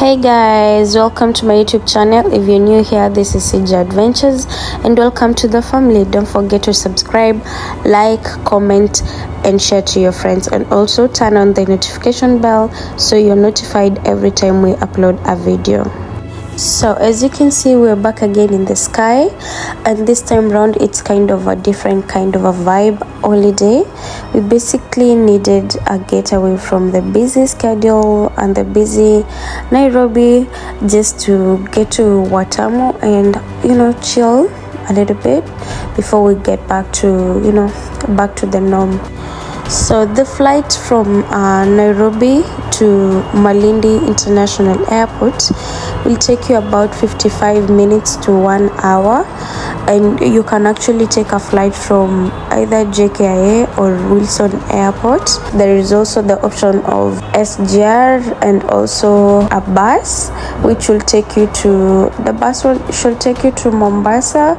Hey guys, welcome to my YouTube channel. If you're new here, this is Ceej Adventures and welcome to the family. Don't forget to subscribe, like, comment, and share to your friends, and also turn on the notification bell so you're notified every time we upload a video so as you can see we're back again in the sky and this time round it's kind of a different kind of a vibe holiday. We basically needed a getaway from the busy schedule and the busy nairobi just to get to watamu and you know chill a little bit before we get back to you know back to the norm so the flight from uh, Nairobi to Malindi International Airport will take you about 55 minutes to one hour and you can actually take a flight from either JKIA or Wilson Airport. There is also the option of SGR and also a bus which will take you to the bus will should take you to Mombasa.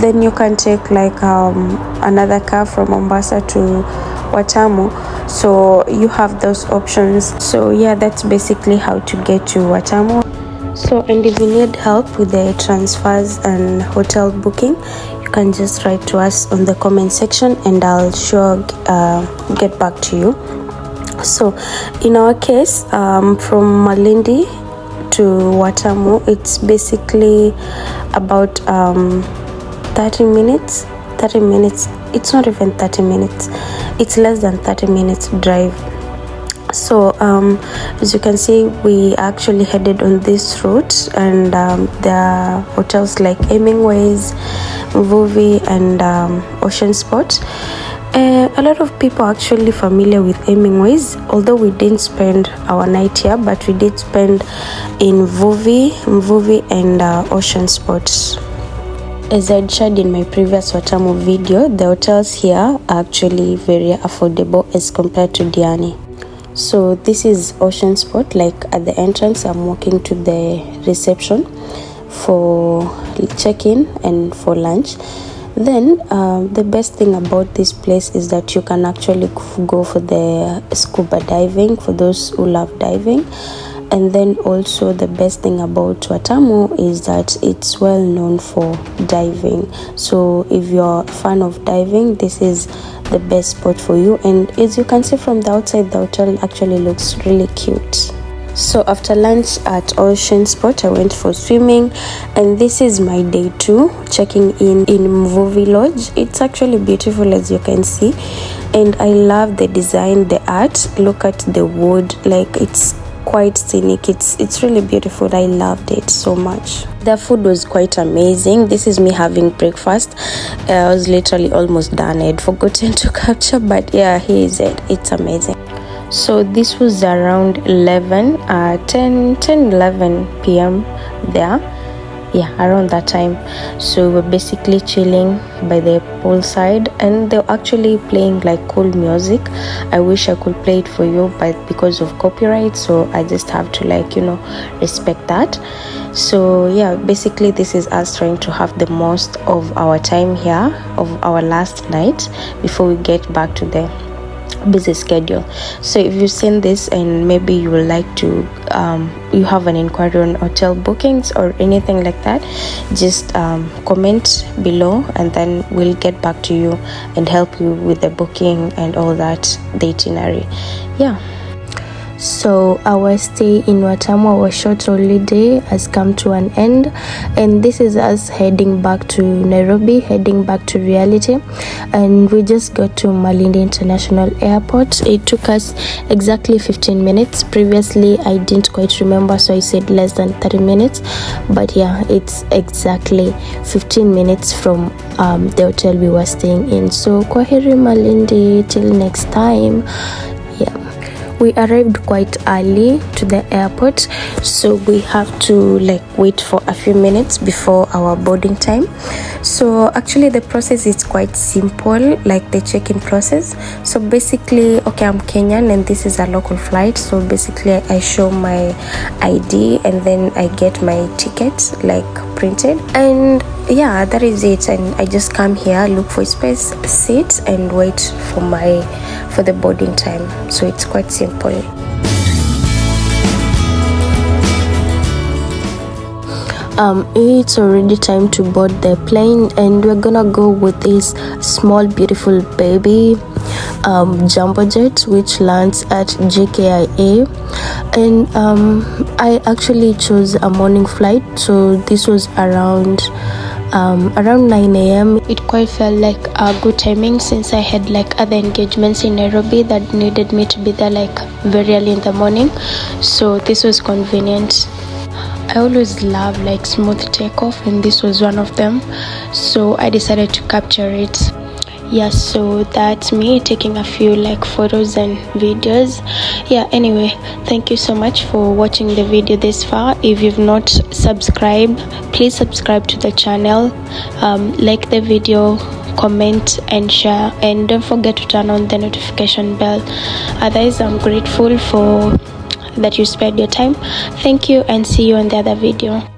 Then you can take like um, another car from Mombasa to Watamu. So you have those options. So yeah that's basically how to get to Watamu so and if you need help with the transfers and hotel booking you can just write to us on the comment section and I'll sure uh, get back to you. So in our case um, from Malindi to Watamu it's basically about um, 30 minutes 30 minutes it's not even 30 minutes it's less than 30 minutes drive so um, as you can see we actually headed on this route and um, there are hotels like Hemingways, Mvuvi and um, Ocean Spot uh, a lot of people are actually familiar with Hemingways although we didn't spend our night here but we did spend in Mvuvi, Mvuvi and uh, Ocean Spot as I'd shared in my previous Watamu video, the hotels here are actually very affordable as compared to Diani. So this is Ocean Spot, like at the entrance, I'm walking to the reception for check-in and for lunch. Then uh, the best thing about this place is that you can actually go for the scuba diving for those who love diving and then also the best thing about Watamu is that it's well known for diving. So if you're a fan of diving this is the best spot for you. And as you can see from the outside the hotel actually looks really cute. So after lunch at ocean spot i went for swimming. And this is my day two checking in in mvuvi lodge. It's actually beautiful as you can see. And i love the design the art. Look at the wood. Like it's quite scenic. It's it's really beautiful. I loved it so much. The food was quite amazing. This is me having breakfast. Uh, i was literally almost done. I'd forgotten to capture but yeah here is it. It's amazing. So this was around 11 uh 10 10 11 p.m there yeah around that time. So we're basically chilling by the poolside and they're actually playing like cool music. I wish i could play it for you but because of copyright so i just have to like you know respect that. So yeah basically this is us trying to have the most of our time here of our last night before we get back to the busy schedule. So if you've seen this and maybe you would like to um, you have an inquiry on hotel bookings or anything like that just um, comment below and then we'll get back to you and help you with the booking and all that the itinerary. Yeah so our stay in Watamu, our short holiday, has come to an end, and this is us heading back to Nairobi, heading back to reality. And we just got to Malindi International Airport. It took us exactly 15 minutes. Previously, I didn't quite remember, so I said less than 30 minutes. But yeah, it's exactly 15 minutes from um, the hotel we were staying in. So, Kwaheri Malindi, till next time. We arrived quite early to the airport so we have to like wait for a few minutes before our boarding time. So actually the process is quite simple like the check-in process. So basically okay i'm kenyan and this is a local flight so basically i show my id and then i get my ticket like printed. And yeah that is it. And i just come here look for space sit and wait for my for the boarding time. So it's quite simple. Um, it's already time to board the plane and we're gonna go with this small beautiful baby um, Jambojet which lands at JKIA and um, I actually chose a morning flight so this was around um, around 9 a.m. It quite felt like a good timing since I had like other engagements in Nairobi that needed me to be there like very early in the morning. So this was convenient. I always love like smooth takeoff and this was one of them. So I decided to capture it yeah so that's me taking a few like photos and videos. Yeah anyway thank you so much for watching the video this far. If you've not subscribed please subscribe to the channel. Um, like the video comment and share. And don't forget to turn on the notification bell. Otherwise i'm grateful for that you spend your time. Thank you and see you on the other video